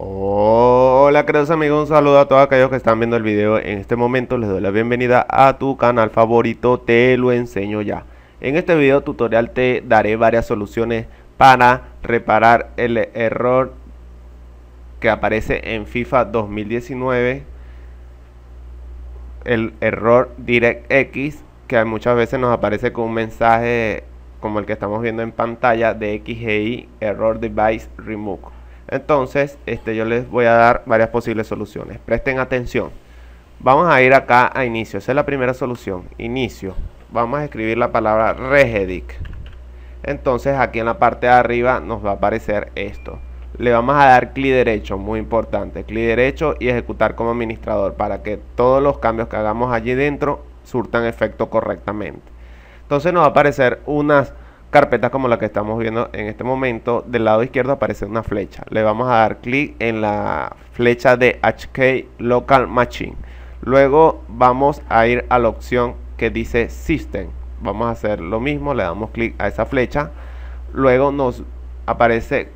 Hola queridos amigos, un saludo a todos aquellos que están viendo el video. En este momento Les doy la bienvenida a tu canal favorito, te lo enseño ya. En este video tutorial te daré varias soluciones para reparar el error que aparece en FIFA 2019 El error DirectX que muchas veces nos aparece con un mensaje como el que estamos viendo en pantalla de XGI Error Device Remove entonces, este, yo les voy a dar varias posibles soluciones. Presten atención. Vamos a ir acá a inicio. Esa es la primera solución. Inicio. Vamos a escribir la palabra regedic. Entonces, aquí en la parte de arriba nos va a aparecer esto. Le vamos a dar clic derecho, muy importante. Clic derecho y ejecutar como administrador para que todos los cambios que hagamos allí dentro surtan efecto correctamente. Entonces nos va a aparecer unas carpeta como la que estamos viendo en este momento, del lado izquierdo aparece una flecha. Le vamos a dar clic en la flecha de HK Local Machine. Luego vamos a ir a la opción que dice System. Vamos a hacer lo mismo, le damos clic a esa flecha. Luego nos aparece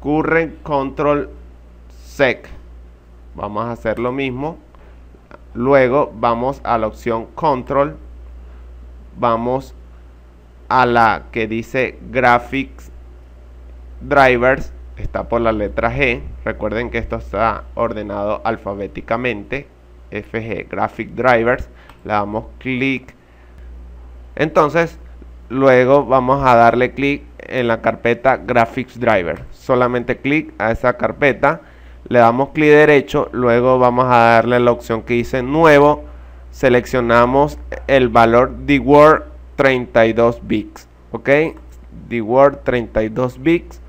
Current Control Sec. Vamos a hacer lo mismo. Luego vamos a la opción Control vamos a la que dice Graphics Drivers, está por la letra G. Recuerden que esto está ordenado alfabéticamente. FG Graphic Drivers. Le damos clic. Entonces, luego vamos a darle clic en la carpeta Graphics Driver. Solamente clic a esa carpeta. Le damos clic derecho. Luego vamos a darle la opción que dice Nuevo seleccionamos el valor de word 32 bits ok the word 32 bits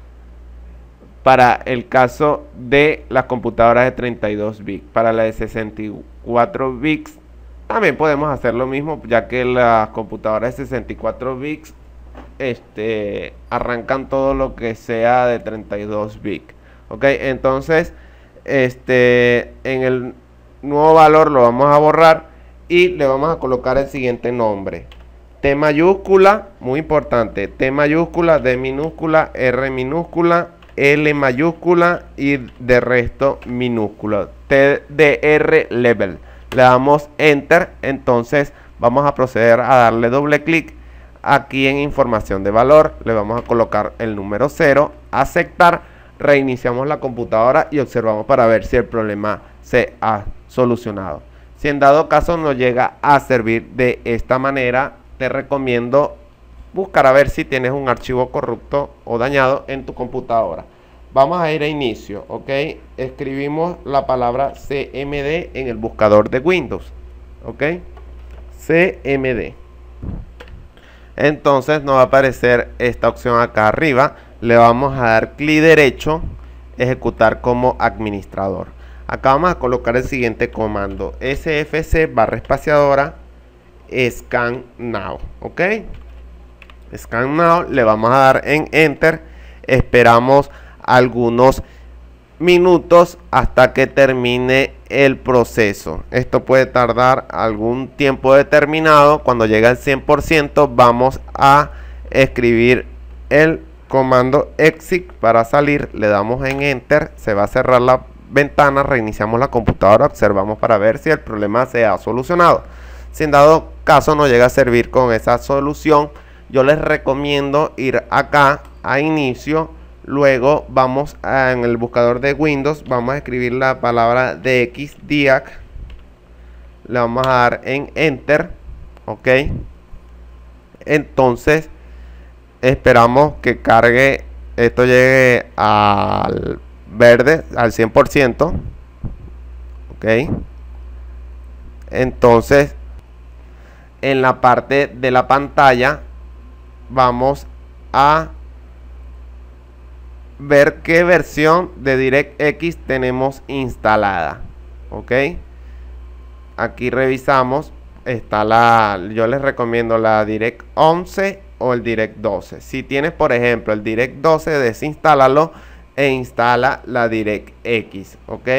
para el caso de las computadoras de 32 bits. Para la de 64 bits también podemos hacer lo mismo ya que las computadoras de 64 bits este arrancan todo lo que sea de 32 bits ok entonces este en el nuevo valor lo vamos a borrar y le vamos a colocar el siguiente nombre. T mayúscula, muy importante, T mayúscula, D minúscula, R minúscula, L mayúscula y de resto minúscula. TDR level. Le damos enter, entonces vamos a proceder a darle doble clic aquí en información de valor. Le vamos a colocar el número 0, aceptar, reiniciamos la computadora y observamos para ver si el problema se ha solucionado. Si en dado caso no llega a servir de esta manera, te recomiendo buscar a ver si tienes un archivo corrupto o dañado en tu computadora. Vamos a ir a inicio, ¿ok? Escribimos la palabra CMD en el buscador de Windows, ¿ok? CMD. Entonces nos va a aparecer esta opción acá arriba. Le vamos a dar clic derecho, ejecutar como administrador. Acá vamos a colocar el siguiente comando. sfc barra espaciadora scan now. ¿Ok? Scan now. Le vamos a dar en enter. Esperamos algunos minutos hasta que termine el proceso. Esto puede tardar algún tiempo determinado. Cuando llegue al 100% vamos a escribir el comando exit para salir. Le damos en enter. Se va a cerrar la ventana, reiniciamos la computadora, observamos para ver si el problema se ha solucionado. Si en dado caso no llega a servir con esa solución, yo les recomiendo ir acá a inicio, luego vamos en el buscador de Windows, vamos a escribir la palabra DXDiac, le vamos a dar en Enter, ok. Entonces, esperamos que cargue, esto llegue al verde al 100%. Ok. Entonces, en la parte de la pantalla vamos a ver qué versión de DirectX tenemos instalada. Ok. Aquí revisamos. Está la, yo les recomiendo la Direct 11 o el Direct 12. Si tienes, por ejemplo, el Direct 12, desinstálalo e instala la DirectX, ¿ok?